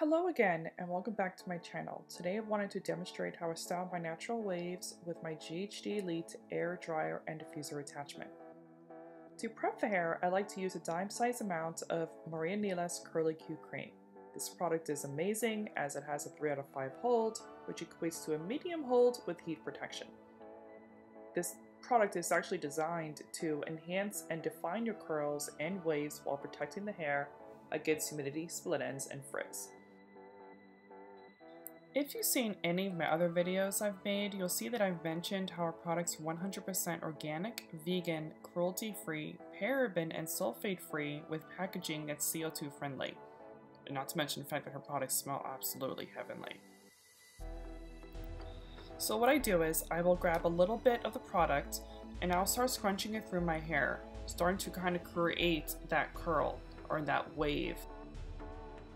Hello again and welcome back to my channel. Today I wanted to demonstrate how I style my natural waves with my GHD Elite air dryer and diffuser attachment. To prep the hair, I like to use a dime size amount of Maria Nila's Curlicue cream. This product is amazing as it has a 3 out of 5 hold, which equates to a medium hold with heat protection. This product is actually designed to enhance and define your curls and waves while protecting the hair against humidity, split ends, and frizz. If you've seen any of my other videos I've made, you'll see that I've mentioned how our product's 100% organic, vegan, cruelty-free, paraben and sulfate-free with packaging that's CO2 friendly. Not to mention the fact that her products smell absolutely heavenly. So what I do is I will grab a little bit of the product and I'll start scrunching it through my hair, starting to kind of create that curl or that wave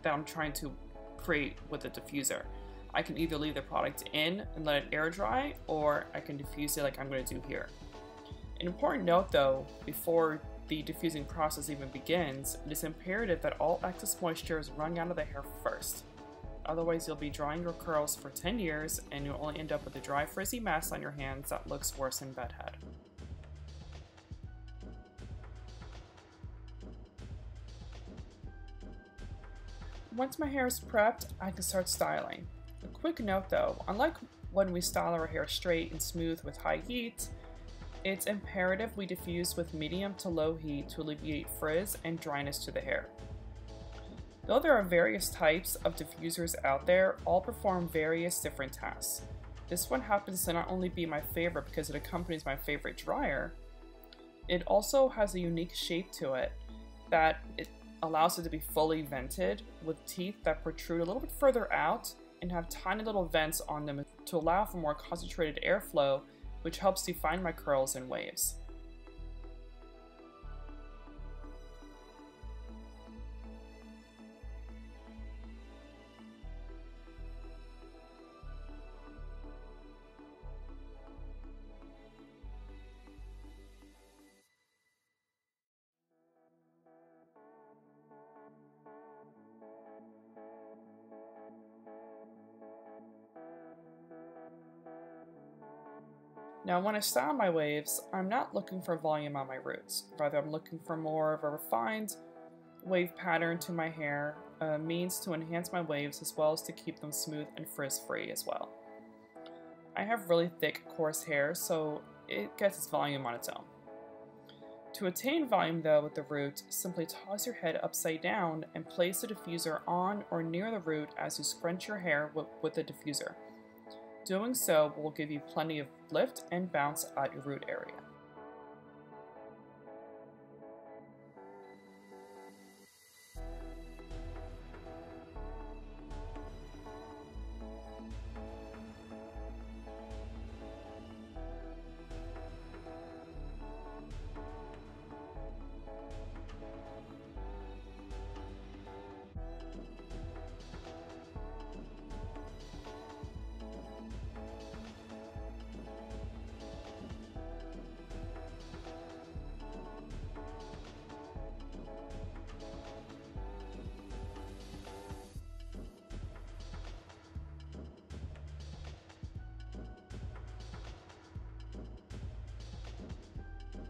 that I'm trying to create with the diffuser. I can either leave the product in and let it air dry, or I can diffuse it like I'm going to do here. An important note though, before the diffusing process even begins, it is imperative that all excess moisture is wrung out of the hair first. Otherwise you'll be drying your curls for 10 years and you'll only end up with a dry frizzy mess on your hands that looks worse than bedhead. Once my hair is prepped, I can start styling. A quick note though, unlike when we style our hair straight and smooth with high heat, it's imperative we diffuse with medium to low heat to alleviate frizz and dryness to the hair. Though there are various types of diffusers out there, all perform various different tasks. This one happens to not only be my favorite because it accompanies my favorite dryer, it also has a unique shape to it that it allows it to be fully vented with teeth that protrude a little bit further out and have tiny little vents on them to allow for more concentrated airflow, which helps define my curls and waves. Now when I style my waves, I'm not looking for volume on my roots. Rather, I'm looking for more of a refined wave pattern to my hair, a means to enhance my waves as well as to keep them smooth and frizz-free as well. I have really thick, coarse hair, so it gets its volume on its own. To attain volume though with the root, simply toss your head upside down and place the diffuser on or near the root as you scrunch your hair with, with the diffuser. Doing so will give you plenty of lift and bounce at your root area.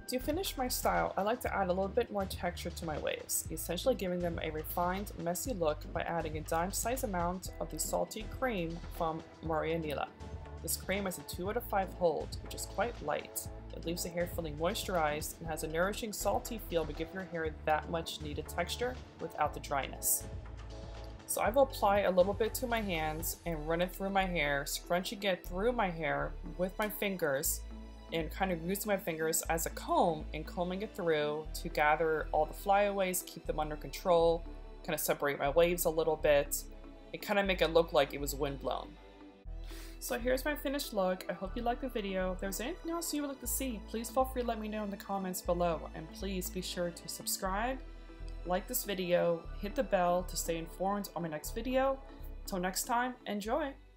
To finish my style, I like to add a little bit more texture to my waves, essentially giving them a refined, messy look by adding a dime-sized amount of the salty cream from Maria Nila. This cream has a 2 out of 5 hold, which is quite light. It leaves the hair feeling moisturized and has a nourishing salty feel to give your hair that much needed texture without the dryness. So I will apply a little bit to my hands and run it through my hair, scrunching it through my hair with my fingers and kind of using my fingers as a comb and combing it through to gather all the flyaways, keep them under control, kind of separate my waves a little bit, and kind of make it look like it was windblown. So here's my finished look. I hope you liked the video. If there's anything else you would like to see, please feel free to let me know in the comments below. And please be sure to subscribe, like this video, hit the bell to stay informed on my next video. Until next time, enjoy!